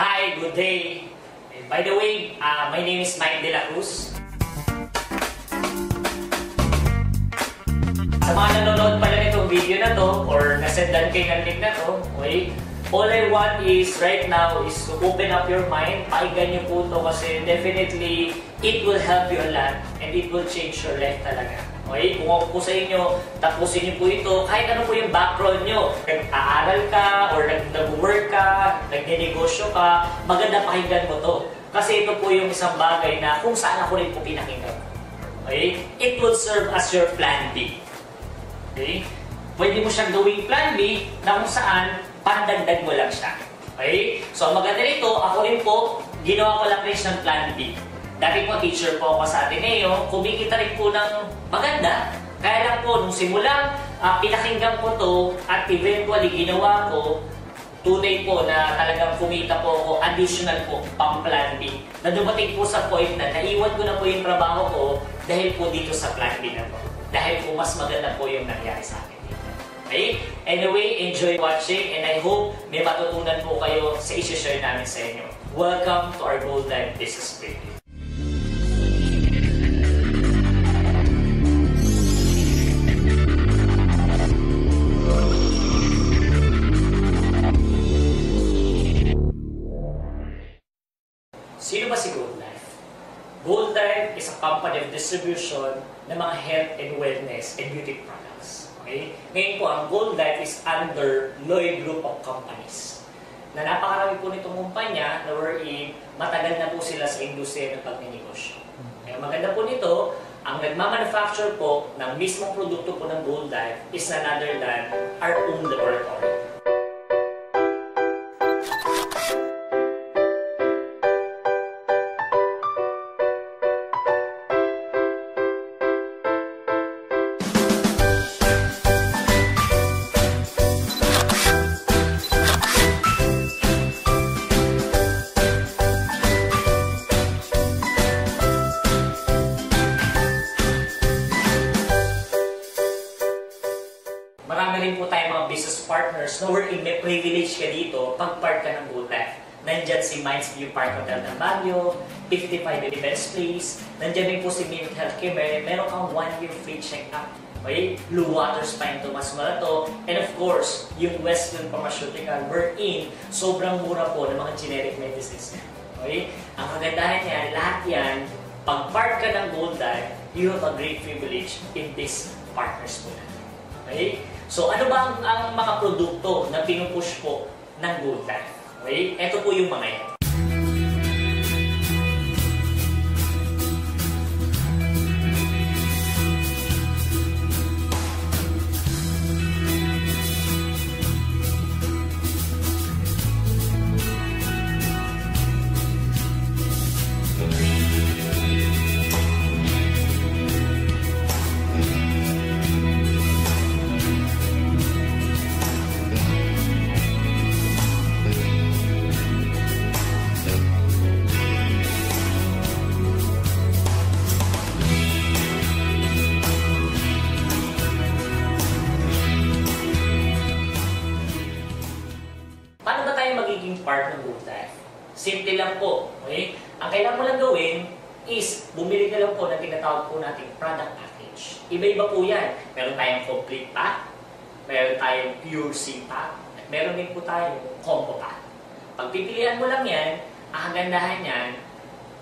Hi, good day. By the way, uh, my name is Mike De La Cruz. Sa mga nanonood pala nitong video na to or nasendan kay ng link na to, okay, all I want is right now is to open up your mind. Pakinggan niyo po to kasi definitely it will help you a lot and it will change your life talaga. Okay? Kung ako po sa inyo, tapusin niyo po ito, kahit ano po yung background niyo. Nag-aaral ka or nag- nag-work ka, nag-negosyo ka, maganda pakinggan mo to. Kasi ito po yung isang bagay na kung saan ako rin po pinakinggan. Okay? It will serve as your plan B. Okay? Pwede mo siyang gawing plan B na kung saan pandagdag mo lang siya. Okay? So, ang maganda nito, ako rin po, ginawa ko lang rin siyang plan B. Dati po, teacher po ako sa Ateneo, kumikita rin po ng maganda. Kaya lang po, nung simulang ah, pinakinggan ko to at eventually ginawa ko, tunay po na talagang kumita po ako, additional po, pang plan B. Na dumating po sa point na naiwan ko na po yung trabaho ko dahil po dito sa plan B na po. Dahil po mas maganda po yung nangyari sa akin. Okay? Anyway, enjoy watching and I hope may matutunan po kayo sa isi-share namin sa inyo. Welcome to our Gold Life Business Preview. Distribution ng mga health and wellness and beauty products. Okay? Ngayon po, ang Gold Life is under Lloyd Group of Companies. Na napakarami po nitong kumpanya na wherein matagal na po sila sa industriya ng pagninegosyo. Kaya maganda po nito, ang nagmamanufacture po ng mismong produkto po ng Gold Life is none other than our own laboratory. Na wherein may privilege ka dito pag part ka ng Life. Nandyan si Mindsview Park Hotel ng Baguio, 55 Events Place, nandyan din po si Mimic Healthcare, may meron kang one year free check-up. Okay? Blue Water Spa in Tomas Malato, and of course, yung Western Pharmaceutical wherein sobrang mura po ng mga generic medicines. Okay? Ang kagandahan niya, lahat yan, pag part ka ng Gold Life, you have a great privilege in this partners po. Okay? So, ano ba ang, ang mga produkto na pinupush po ng Gold Life? Okay? Ito po yung mga yan. Lang po. Okay? Ang kailangan mo lang gawin is bumili ka lang po ng tinatawag po nating product package. Iba-iba po yan. Meron tayong complete pack, meron tayong pure C pack, at meron din po tayong combo pack. Pag pipilian mo lang yan, ang kagandahan yan,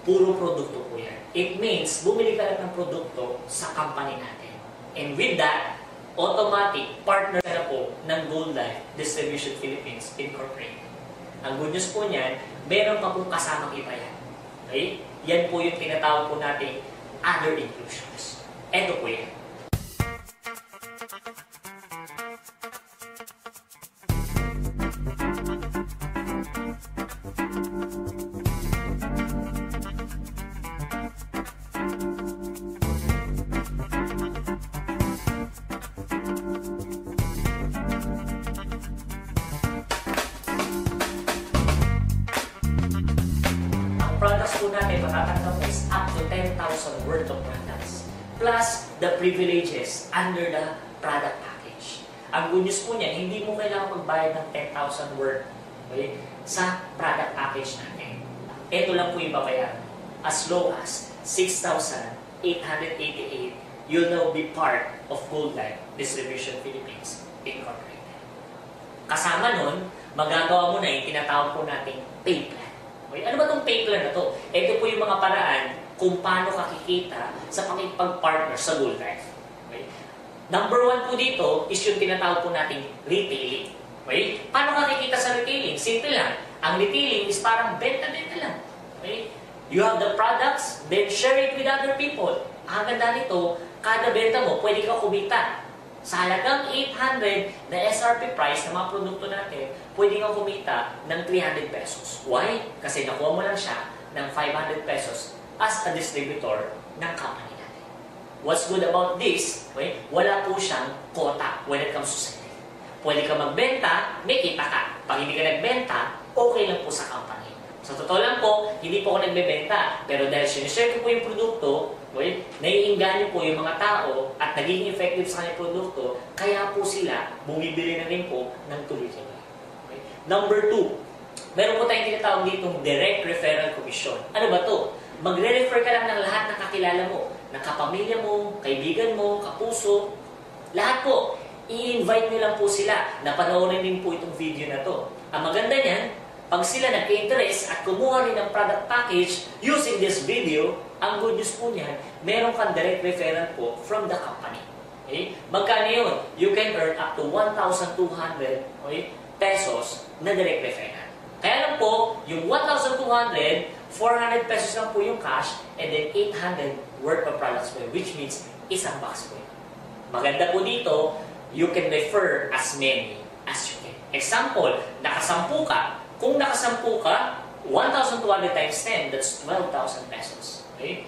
puro produkto po yan. It means, bumili ka lang ng produkto sa company natin. And with that, automatic partner na po ng Gold Life Distribution Philippines Incorporated. Ang good news po niyan, meron pa pong kasamang iba yan. Okay? Yan po yung tinatawag po natin other inclusions. Ito po yan. 10,000 worth of products. Plus the privileges under the product package. Ang good news po niyan, hindi mo kailangan magbayad ng 10,000 worth okay, sa product package natin. Ito lang po yung babayaran. As low as 6,888, you'll now be part of Gold Life Distribution Philippines Incorporated. Kasama nun, magagawa mo na yung tinatawag po nating pay plan. Okay? Ano ba itong pay plan na to? Ito po yung mga paraan kung paano kakikita sa pakipag-partner sa Gold Life. Okay? Number one po dito is yung tinatawag po nating retailing. Okay? Paano kakikita sa retailing? Simple lang. Ang retailing is parang benta-benta lang. Okay? You have the products, then share it with other people. Ang ganda nito, kada benta mo, pwede ka kumita. Sa halagang 800 na SRP price ng mga produkto natin, pwede kang kumita ng 300 pesos. Why? Kasi nakuha mo lang siya ng 500 pesos as a distributor ng company natin. What's good about this? Okay? Wala po siyang quota when it comes to selling. Pwede ka magbenta, may kita ka. Pag hindi ka nagbenta, okay lang po sa company. Sa totoo lang po, hindi po ako nagbebenta. Pero dahil sinishare ko po yung produkto, okay, naiinganyo po yung mga tao at naging effective sa kanyang produkto, kaya po sila bumibili na rin po ng tuloy-tuloy. Okay? Number two, meron po tayong tinatawag ditong direct referral commission. Ano ba to? Magre-refer ka lang ng lahat ng kakilala mo, ng kapamilya mo, kaibigan mo, kapuso, lahat po. I-invite nyo lang po sila na panoorin din po itong video na to. Ang maganda niyan, pag sila nag-interest at kumuha rin ng product package using this video, ang good news po niyan, meron kang direct referral po from the company. Okay? Magkano yun? You can earn up to 1,200 okay, pesos na direct referral. Kaya lang po, yung 1,200, 400 pesos lang po yung cash, and then 800 worth of products po which means isang box po. Maganda po dito, you can refer as many as you can. Example, nakasampu ka, kung nakasampu ka, 1,200 times 10, that's 12,000 pesos. Okay?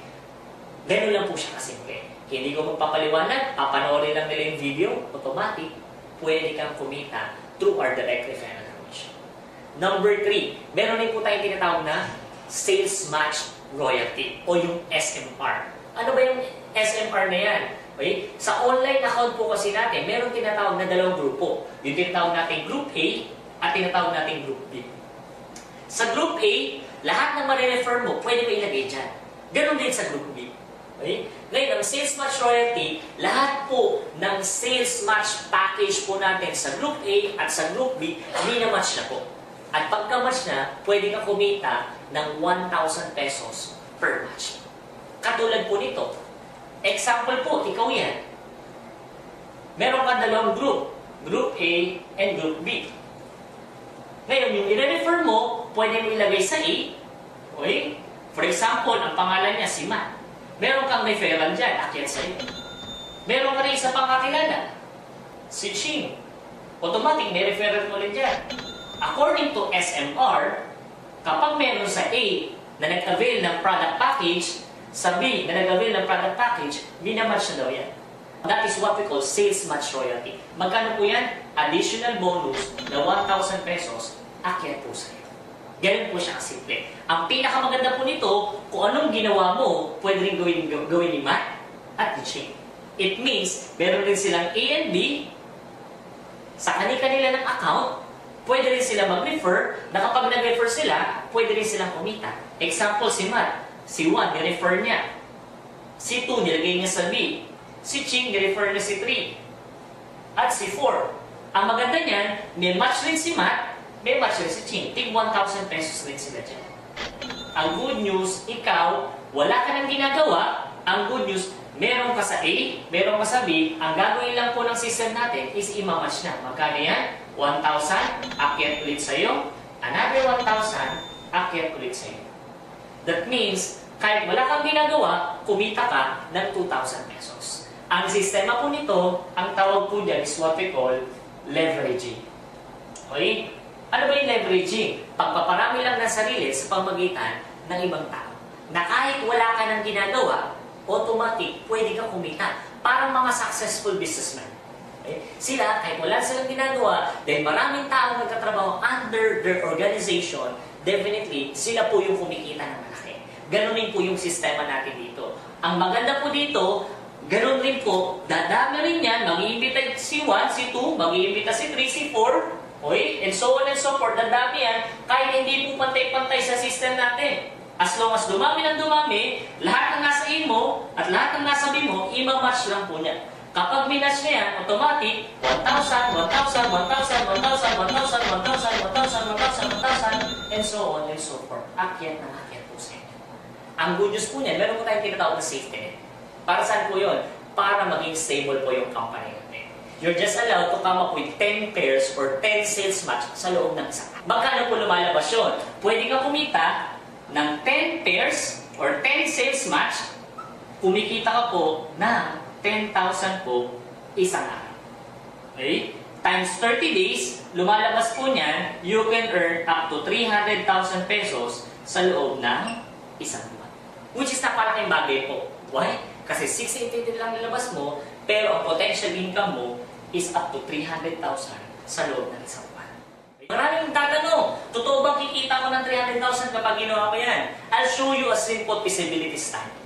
Ganun lang po siya kasimple. Hindi ko magpapaliwanag, papanoorin lang nila yung video, automatic, pwede kang kumita through our direct referral commission. Number three, meron din po tayong tinatawag na sales match royalty o yung SMR. Ano ba yung SMR na yan? Okay? Sa online account po kasi natin, meron tinatawag na dalawang grupo. Yung tinatawag natin Group A at tinatawag natin Group B. Sa Group A, lahat ng marirefer mo, pwede mo ilagay dyan. Ganon din sa Group B. Okay? Ngayon, ang sales match royalty, lahat po ng sales match package po natin sa Group A at sa Group B, minamatch na po. At pagka-match na, pwede ka kumita ng 1,000 pesos per match. Katulad po nito. Example po, ikaw yan. Meron ka dalawang group. Group A and Group B. Ngayon, yung i-refer mo, pwede mo ilagay sa A. Okay? For example, ang pangalan niya si Matt. Meron kang referral dyan, akyat sa iyo. Meron ka rin isa pang kakilala, si Ching. Automatic, may referral mo rin dyan. According to SMR, kapag meron sa A na nag-avail ng product package, sa B na nag-avail ng product package, minamatch na daw yan. That is what we call sales match royalty. Magkano po yan? Additional bonus na 1,000 pesos akyat po sa'yo. Ganun po siya kasimple. Ang pinakamaganda po nito, kung anong ginawa mo, pwede rin gawin, gawin ni Matt at ni Shane. It means, meron rin silang A and B, sa kanila ng account, pwede rin sila mag-refer, na kapag nag-refer sila, pwede rin silang kumita. Example, si Matt, si 1, ni-refer niya. Si 2, nilagay niya sa B. Si Ching, ni-refer niya si 3. At si 4. Ang maganda niyan, may match rin si Matt, may match rin si Ching. Tig 1,000 pesos rin sila dyan. Ang good news, ikaw, wala ka nang ginagawa. Ang good news, meron ka sa A, meron ka sa B. Ang gagawin lang po ng system natin is imamatch na. Magkano yan? 1,000, akyat ulit sa'yo. Another 1,000, akyat ulit sa'yo. That means, kahit wala kang ginagawa, kumita ka ng 2,000 pesos. Ang sistema po nito, ang tawag po dyan is what we call leveraging. Okay? Ano ba yung leveraging? Pagpaparami lang ng sarili sa pamagitan ng ibang tao. Na kahit wala ka ng ginagawa, automatic, pwede ka kumita. Parang mga successful businessmen. Okay? Sila, kahit wala silang ginagawa, then maraming tao nagtatrabaho under their organization, definitely, sila po yung kumikita ng malaki. Ganon din po yung sistema natin dito. Ang maganda po dito, Ganun rin po, dadami rin yan, mag-iimbita si 1, si 2, mag-iimbita si 3, si 4, okay? And so on and so forth, dadami yan, kahit hindi po pantay-pantay sa system natin. As long as dumami ng dumami, lahat ng nasa in at lahat ng nasa B mo, ima-match lang po niya. Kapag minatch niya yan, automatic, 1,000, 1,000, 1,000, 1,000, 1,000, 1,000, 1,000, 1,000, 1,000, and so on and so forth. Akyat na akyat po sa inyo. Ang good news po niyan, meron po tayong tinatawag na safety net. Para saan po yun? Para maging stable po yung company natin. You're just allowed to come up with 10 pairs or 10 sales match sa loob ng isang araw. Magkano po lumalabas yun? Pwede ka kumita ng 10 pairs or 10 sales match, kumikita ka po ng 10,000 po isang araw. Okay? Times 30 days, lumalabas po niyan, you can earn up to 300,000 pesos sa loob ng isang buwan. Which is napalaking bagay po. Why? Kasi 680 lang nilabas mo, pero ang potential income mo is up to 300,000 sa loob ng isang buwan. Maraming tatanong, totoo bang kikita ko ng 300,000 kapag ginawa ko yan? I'll show you a simple feasibility study.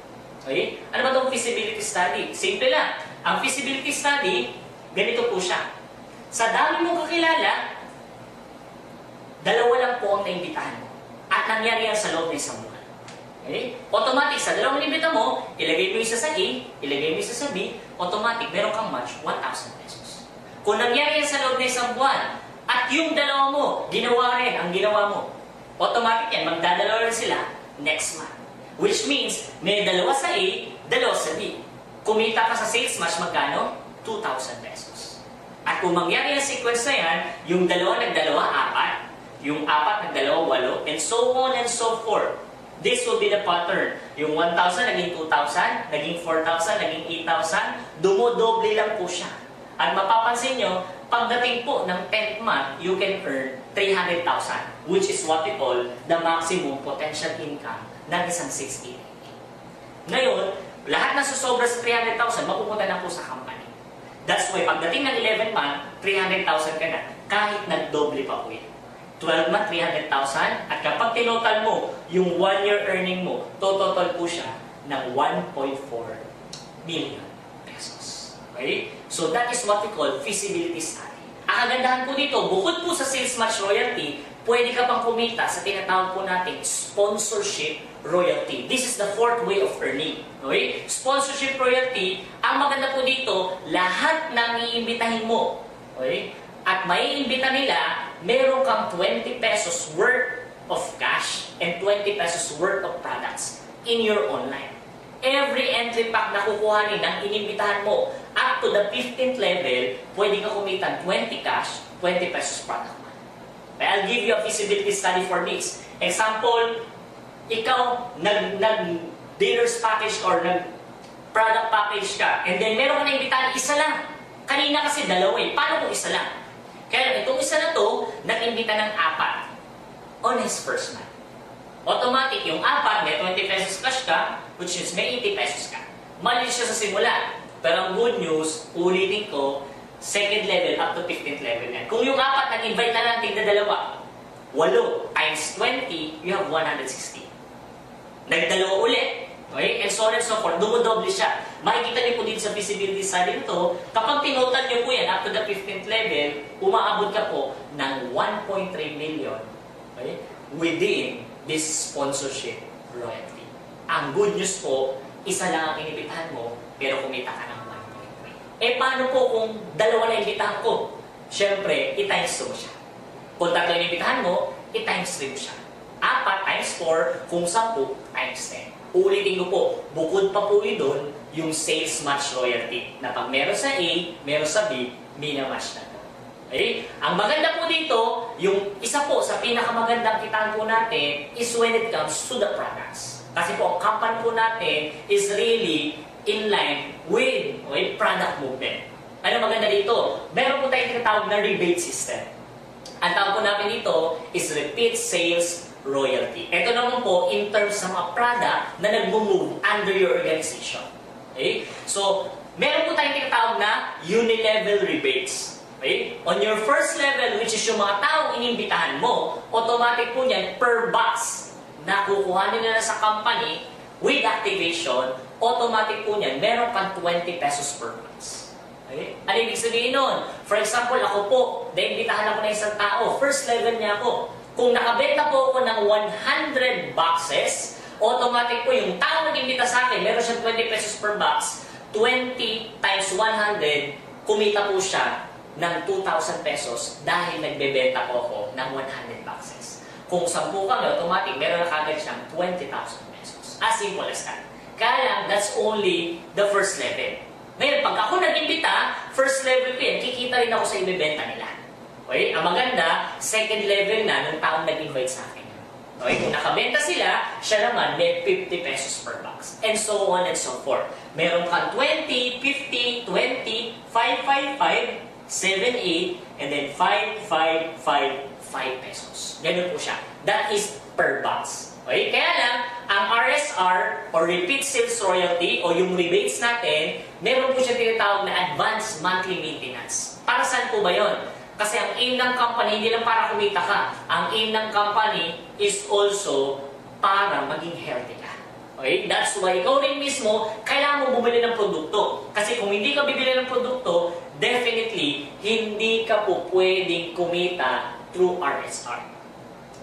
Okay? Ano ba itong feasibility study? Simple lang. Ang feasibility study, ganito po siya. Sa dami mong kakilala, dalawa lang po ang naimbitahan mo. At nangyari yan sa loob ng isang buwan. Okay? Automatic, sa dalawang inimbita mo, ilagay mo isa sa A, ilagay mo isa sa B, automatic, meron kang match, 1,000 pesos. Kung nangyari yan sa loob ng isang buwan, at yung dalawa mo, ginawa rin ang ginawa mo, automatic yan, magdadalawa rin sila next month. Which means, may dalawa sa A, dalawa sa B. Kumita ka sa sales match, magkano? 2,000 pesos. At kung mangyari ang sequence na yan, yung dalawa nagdalawa, apat. Yung apat nagdalawa, walo. And so on and so forth. This will be the pattern. Yung 1,000 naging 2,000, naging 4,000, naging 8,000, dumodoble lang po siya. At mapapansin nyo, pagdating po ng 10th month, you can earn 300,000, which is what we call the maximum potential income ng isang 680. Ngayon, lahat na susobra sa 300,000, mapupunta na po sa company. That's why pagdating ng 11 month, 300,000 ka na, kahit nagdoble pa po yan. 12 month, 300,000. At kapag tinotal mo, yung 1 year earning mo, tototal po siya ng 1.4 million pesos. Okay? So that is what we call feasibility study. Ang kagandahan po dito, bukod po sa sales match royalty, pwede ka pang kumita sa tinatawag po natin sponsorship royalty. This is the fourth way of earning. Okay? Sponsorship royalty, ang maganda po dito, lahat ng iimbitahin mo. Okay? At may imbita nila, meron kang 20 pesos worth of cash and 20 pesos worth of products in your online. Every entry pack na kukuhanin ng inimbitahan mo up to the 15th level, pwede ka kumita 20 cash, 20 pesos product. I'll give you a feasibility study for this. Example, ikaw nag, nag dealer's package or nag product package ka, and then meron ka na imbitahan, isa lang. Kanina kasi dalawa eh. Paano kung isa lang? Kaya itong isa na to, nag-imbita ng apat on his first month. Automatic, yung apat, may 20 pesos cash ka, which is may 80 pesos ka. Mali siya sa simula. Pero ang good news, ulitin ko, second level up to 15th level yan. Kung yung apat, nag-invite na lang tigna dalawa, walo times 20, you have 160. Nagdalawa ulit, okay? And so on and so forth, dumudoble siya. Makikita niyo po dito sa feasibility study nito, kapag tinotal niyo po yan up to the 15th level, umaabot ka po ng 1.3 million okay? within this sponsorship royalty. Ang good news po, isa lang ang inibitahan mo, pero kumita ka ng 1.3. Eh paano po kung dalawa na inibitahan ko? Siyempre, i-times 2 mo siya. Kung tatlo inibitahan mo, i-times 3 mo siya. Apat times 4, kung 10, times 10. Ulitin ko po, bukod pa po yun doon, yung sales match royalty. Na pag meron sa A, meron sa B, minamatch na to. Okay? Ang maganda po dito, yung isa po sa pinakamagandang kitaan po natin is when it comes to the products. Kasi po, ang company po natin is really in line with okay, product movement. Ano maganda dito? Meron po tayong tinatawag na rebate system. Ang tawag po natin dito is repeat sales royalty. Ito naman po in terms sa mga product na nag-move under your organization. Okay? So, meron po tayong tinatawag na unilevel rebates. Okay? On your first level, which is yung mga taong inimbitahan mo, automatic po niyan per box na kukuha nila sa company with activation, automatic po niyan, meron kang 20 pesos per month. Okay? Ano ibig sabihin nun? For example, ako po, naimbitahan ako ng isang tao, first level niya ako. Kung nakabenta po ako ng 100 boxes, automatic po yung tao nag-imbita sa akin, meron siyang 20 pesos per box, 20 times 100, kumita po siya ng 2,000 pesos dahil nagbebenta po ako ng 100 boxes. Kung 10 kami, automatic, meron na kagad siyang 20,000 pesos. As simple as that. Kaya lang, that's only the first level. Ngayon, pag ako nag-imbita, first level ko yan, kikita rin ako sa ibebenta nila. Okay? Ang maganda, second level na ng taong nag-invite sa akin. Okay? Kung nakabenta sila, siya naman may 50 pesos per box. And so on and so forth. Meron kang 20, 50, 20, 555, 7, 8, and then 5, 5, 5, 5 pesos. Ganun po siya. That is per box. Okay? Kaya lang, ang RSR or Repeat Sales Royalty o yung rebates natin, meron po siya tinatawag na Advanced Monthly Maintenance. Para saan po ba yon? Kasi ang aim ng company, hindi lang para kumita ka. Ang aim ng company is also para maging healthy ka. Okay? That's why ikaw rin mismo, kailangan mo bumili ng produkto. Kasi kung hindi ka bibili ng produkto, definitely, hindi ka po pwedeng kumita through RSR.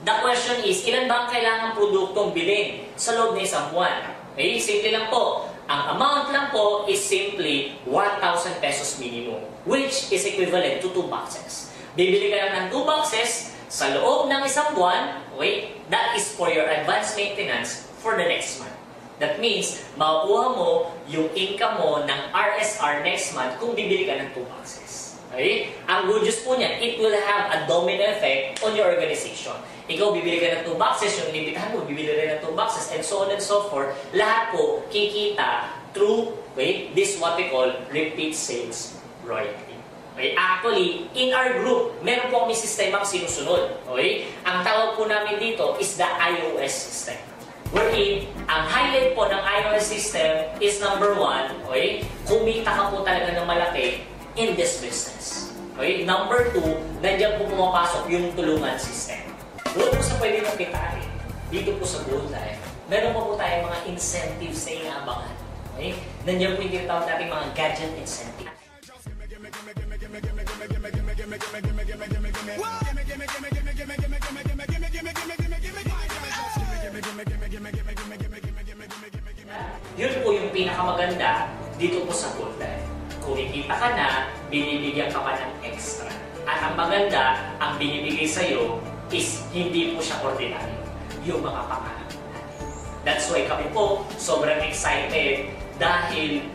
The question is, ilan ba ang kailangan produktong bilhin sa loob ng isang buwan? Okay, simple lang po. Ang amount lang po is simply 1,000 pesos minimum, which is equivalent to 2 boxes. Bibili ka lang ng 2 boxes sa loob ng isang buwan, okay, that is for your advance maintenance for the next month. That means, makukuha mo yung income mo ng RSR next month kung bibili ka ng 2 boxes. Okay? Ang good news po niyan, it will have a domino effect on your organization. Ikaw, bibili ka ng 2 boxes, yung inibitahan mo, bibili rin ng 2 boxes, and so on and so forth. Lahat po kikita through, okay, this what we call repeat sales royalty. Okay? Actually, in our group, meron po kami sistemang sinusunod. Okay? Ang tawag po namin dito is the iOS system. Wherein, ang highlight po ng iOS system is number one, okay, kumita ka po talaga ng malaki in this business. Okay? Number two, nandiyan po pumapasok yung tulungan system. Doon po sa pwede mong kitain, dito po sa Gold Life, meron po po tayong mga incentives na inaabangan. Okay? Nandiyan po yung tinatawag natin mga gadget incentive. Yun pinakamaganda dito po sa Gold Life. Kumikita ka na, binibigyan ka pa ng extra. At ang maganda, ang binibigay sa'yo is hindi po siya ordinary. Yung mga pangarap. That's why kami po sobrang excited dahil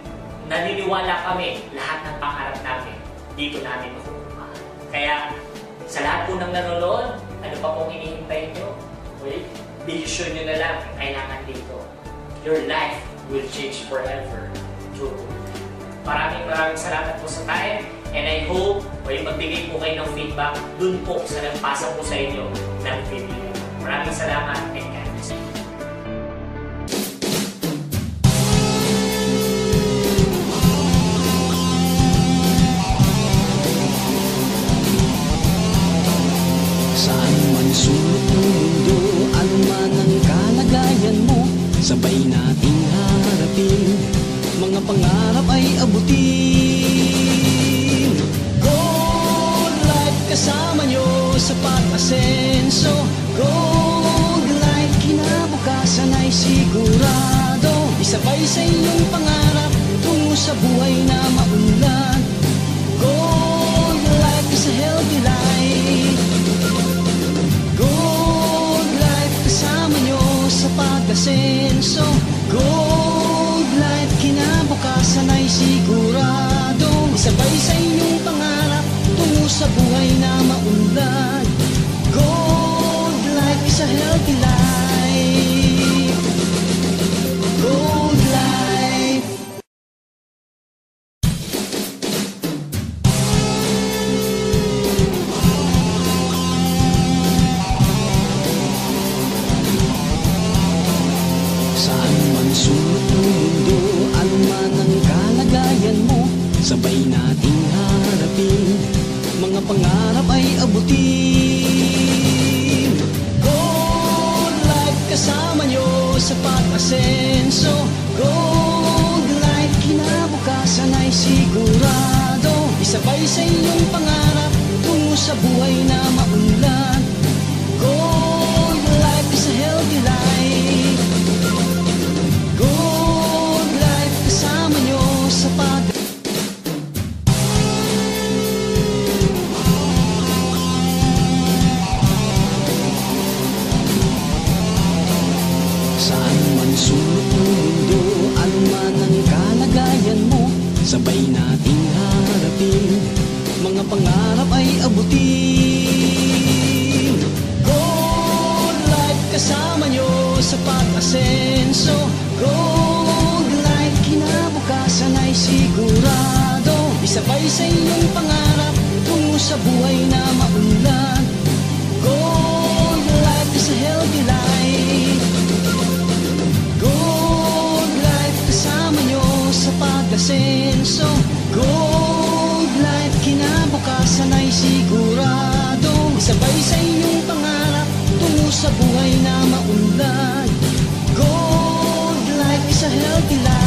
naniniwala kami lahat ng pangarap namin dito namin makukuha. Kaya sa lahat po ng nanonood, ano pa pong hinihintay nyo? Well, vision nyo na lang ang kailangan dito. Your life will change forever through Maraming maraming salamat po sa time and I hope may magbigay po kayo ng feedback dun po sa nagpasa po sa inyo ng video. Maraming salamat and God bless you. Saan man sulok ng mundo, ano man ang kalagayan mo Sabay harapin, mga pangarap ay abutin. Gold life kasama nyo sa pag-asenso. Gold life kinabukasan ay sigurado. Isabay sa inyong pangarap tungo sa buhay na sa buhay na maunlad. Gold life is a healthy life. Gold life. Saan man sulok ng mundo, ano man ang kalagayan mo Sabay nating harapin, mga pangarap ay abutin. Go Life kasama nyo sa pag-asenso Gold Life kinabukasan ay sigurado. Isabay sa inyong pangarap tungo sa buhay na maunlad. nating haharapin. Mga pangarap ay abutin. Gold light kasama nyo sa pag-asenso. Gold light kinabukasan ay sigurado. Isabay sa iyong pangarap tungo sa buhay na maunlad Gold light is a healthy life. Gold light kasama nyo sa pag-asenso. Gold life kinabukasan ay siguradong Sabay sa inyong pangarap tungo sa buhay na maunlad. Gold life is a healthy life.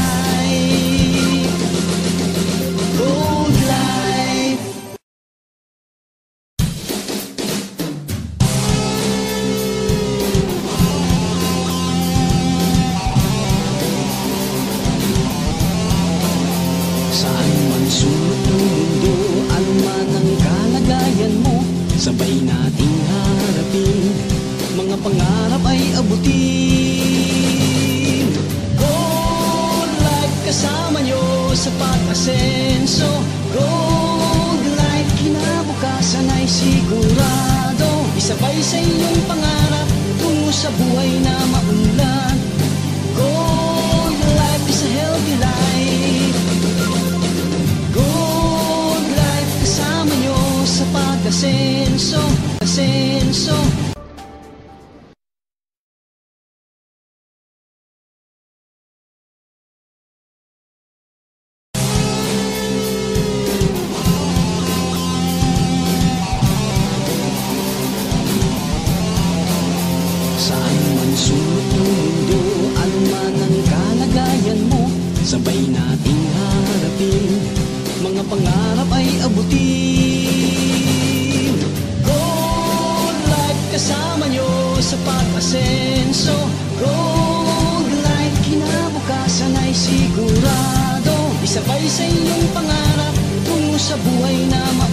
Sabay nating harapin. Mga pangarap ay abutin. Gold life kasama nyo sa pag-asenso. Gold life kinabukasan ay sigurado. Isabay sa iyong pangarap Tungo sa buhay na maunlad Gold life is a healthy life. Gold life kasama nyo sa pag-asenso. so konsenso Gold light kinabukasan ay sigurado Isabay sa inyong pangarap Tungo sa buhay na ma